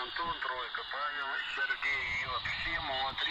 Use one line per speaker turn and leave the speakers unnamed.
Антон, тройка, Павел, Сергей, Йод, Всему, три, Павел.